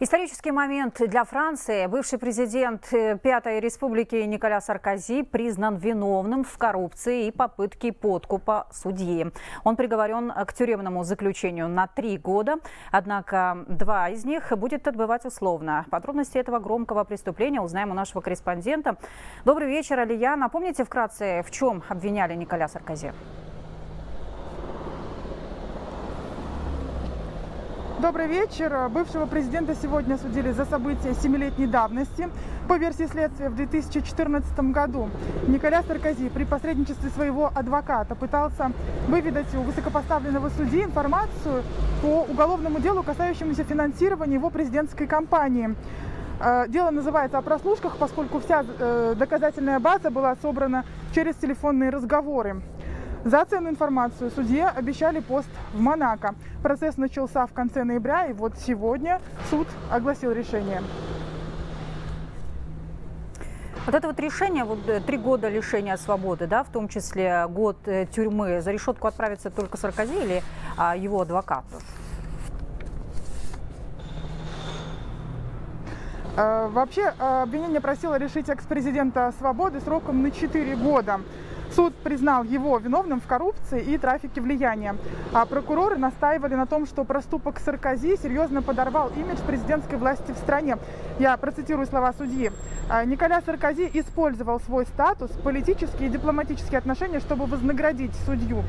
Исторический момент для Франции. Бывший президент э, Пятой Республики Николя Саркози признан виновным в коррупции и попытке подкупа судьи. Он приговорен к тюремному заключению на три года, однако два из них будет отбывать условно. Подробности этого громкого преступления узнаем у нашего корреспондента. Добрый вечер, Алия. Напомните вкратце, в чем обвиняли Николя Саркози? Добрый вечер. Бывшего президента сегодня судили за события семилетней давности. По версии следствия, в 2014 году Николя Саркози при посредничестве своего адвоката пытался выведать у высокопоставленного судьи информацию по уголовному делу, касающемуся финансирования его президентской кампании. Э, дело называется о прослушках, поскольку вся э, доказательная база была собрана через телефонные разговоры. За ценную информацию судье обещали пост в Монако. Процесс начался в конце ноября, и вот сегодня суд огласил решение. Вот это вот решение, вот э, три года лишения свободы, да, в том числе год э, тюрьмы, за решетку отправится только Саркози или а, его адвокат? Э, вообще, обвинение просило решить экс-президента свободы сроком на 4 года. Суд признал его виновным в коррупции и трафике влияния. А прокуроры настаивали на том, что проступок Саркози серьезно подорвал имидж президентской власти в стране. Я процитирую слова судьи. «А, Николя Саркози использовал свой статус, политические и дипломатические отношения, чтобы вознаградить судью.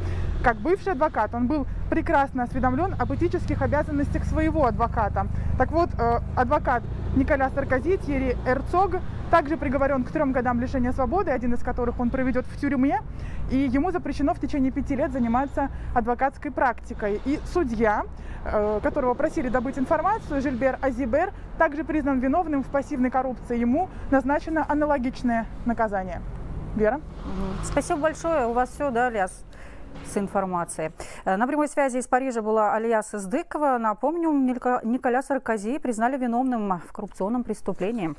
Как бывший адвокат, он был прекрасно осведомлен об этических обязанностях своего адвоката. Так вот, э, адвокат Николя Саркози, Тьерри Эрцог, также приговорен к трем годам лишения свободы, один из которых он проведет в тюрьме, и ему запрещено в течение пяти лет заниматься адвокатской практикой. И судья, э, которого просили добыть информацию, Жильбер Азибер, также признан виновным в пассивной коррупции. Ему назначено аналогичное наказание. Вера? Спасибо большое. У вас все, да, Ляс? С информацией. Э, на прямой связи из Парижа была Алия Сыздыкова. Напомню, Николя Саркози признали виновным в коррупционном преступлении.